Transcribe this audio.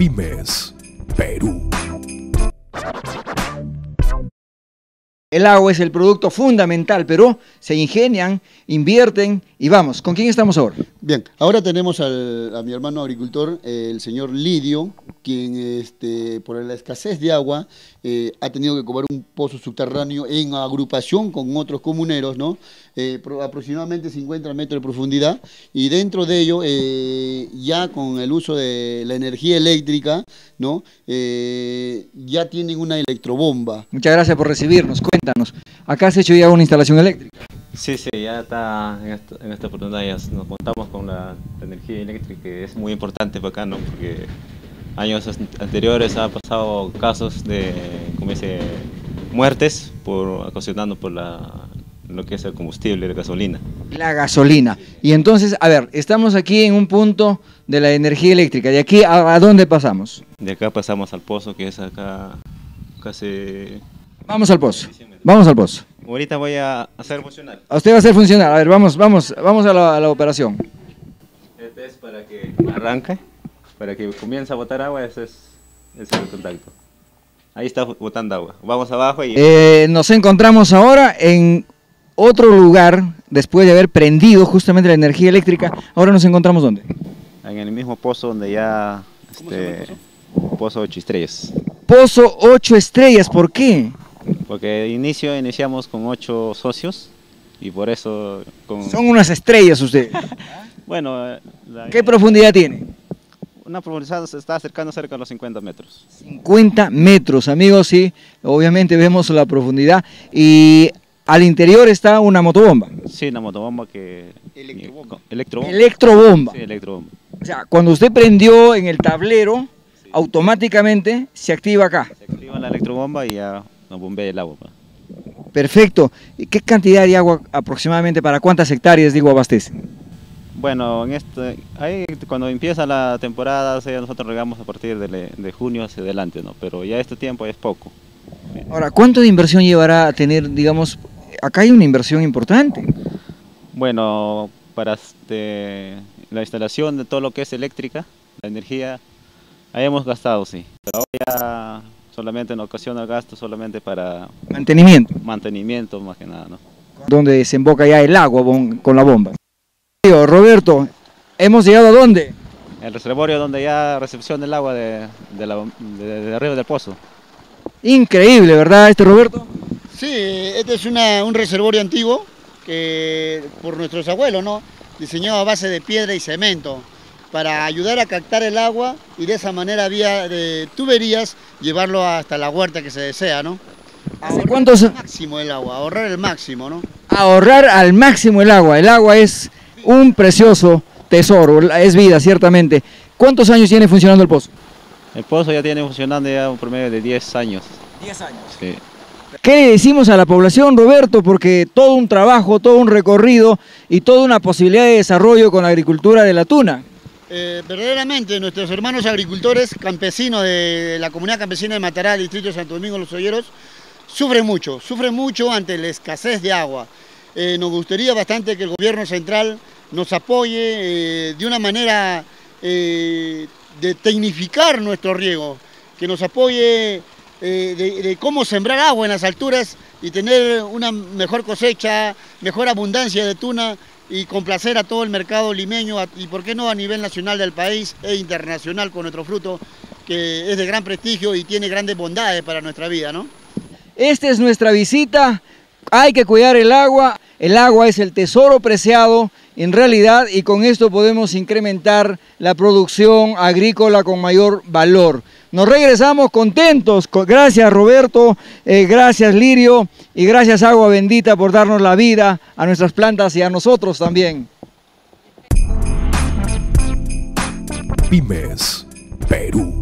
Pymes, Perú. El agua es el producto fundamental, pero se ingenian, invierten y vamos. ¿Con quién estamos ahora? Bien, ahora tenemos a mi hermano agricultor, el señor Lidio, quien este, por la escasez de agua eh, ha tenido que comer un pozo subterráneo en agrupación con otros comuneros, ¿no? Eh, pro- aproximadamente 50 metros de profundidad y dentro de ello, eh, ya con el uso de la energía eléctrica, ¿no? Ya tienen una electrobomba. Muchas gracias por recibirnos. Cuéntanos. Acá has hecho ya una instalación eléctrica. Sí, sí, ya está en esta, en esta oportunidad ya nos contamos con la, la energía eléctrica que es muy importante para acá, ¿no? Porque años anteriores ha pasado casos de, como dice, muertes por ocasionando por la, lo que es el combustible, la gasolina. La gasolina. Y entonces, a ver, estamos aquí en un punto de la energía eléctrica. ¿De aquí a, a dónde pasamos? De acá pasamos al pozo que es acá casi... Vamos al pozo. Vamos al pozo. Ahorita voy a hacer funcionar. A usted va a hacer funcionar. A ver, vamos, vamos, vamos a la, a la operación. Este es para que arranque, para que comience a botar agua, ese es, ese es el contacto. Ahí está botando agua. Vamos abajo y... Eh, nos encontramos ahora en otro lugar, después de haber prendido justamente la energía eléctrica. Ahora nos encontramos dónde? En el mismo pozo donde ya... Este, pozo 8 estrellas. Pozo 8 estrellas. ¿Por qué? Porque de inicio iniciamos con 8 socios y por eso... Con, Son unas estrellas ustedes. Bueno, la- ¿Qué profundidad tiene? una profundidad se está acercando cerca de los 50 metros. 50 metros, amigos, sí. Obviamente vemos la profundidad. Y al interior está una motobomba. Sí, una motobomba que... Electrobomba. Electrobomba. Electrobomba. Sí, electrobomba. O sea, cuando usted prendió en el tablero, automáticamente se activa acá. Se activa la electrobomba y ya nos bombea el agua. pues. Perfecto. ¿Y qué cantidad de agua aproximadamente para cuántas hectáreas, digo, abastece? Bueno, en este, ahí cuando empieza la temporada, o sea, nosotros regamos a partir de, de junio hacia adelante, ¿no? Pero ya este tiempo es poco. Ahora, ¿cuánto de inversión llevará a tener, digamos, acá hay una inversión importante? Bueno, para este, la instalación de todo lo que es eléctrica, la energía, ahí hemos gastado, sí. Pero ahora ya solamente en ocasión el gasto solamente para Mantenimiento, mantenimiento más que nada, ¿no? donde desemboca ya el agua bon- con la bomba. Tío, Roberto, ¿hemos llegado a dónde? El reservorio donde ya recepción del agua de, de, la, de- de arriba del pozo. Increíble, ¿verdad, este Roberto? Sí, este es una- un reservorio antiguo que por nuestros abuelos, ¿no? Diseñado a base de piedra y cemento para ayudar a captar el agua y de esa manera vía de tuberías llevarlo hasta la huerta que se desea, ¿no? ¿Hace Ahorrar cuántos- el máximo el agua, ahorrar el máximo, ¿no? Ahorrar al máximo el agua. El agua es un precioso tesoro, es vida, ciertamente. ¿Cuántos años tiene funcionando el pozo? El pozo ya tiene funcionando ya un promedio de 10 años. 10 años. Sí. ¿Qué le decimos a la población, Roberto? Porque todo un trabajo, todo un recorrido y toda una posibilidad de desarrollo con la agricultura de la tuna. Eh, verdaderamente nuestros hermanos agricultores campesinos de la comunidad campesina de Matará, distrito de Santo Domingo Los Olleros, sufren mucho, sufren mucho ante la escasez de agua. Eh, nos gustaría bastante que el gobierno central nos apoye eh, de una manera de tecnificar nuestro riego, que nos apoye eh, de, de cómo sembrar agua en las alturas y tener una mejor cosecha, mejor abundancia de tuna y complacer a todo el mercado limeño y por qué no a nivel nacional del país e internacional con nuestro fruto que es de gran prestigio y tiene grandes bondades para nuestra vida, ¿no? Esta es nuestra visita. Hay que cuidar el agua. El agua es el tesoro preciado en realidad y con esto podemos incrementar la producción agrícola con mayor valor. Nos regresamos contentos. Co- Gracias Roberto, eh, gracias Lirio y gracias Agua Bendita por darnos la vida a nuestras plantas y a nosotros también. Pymes, Perú.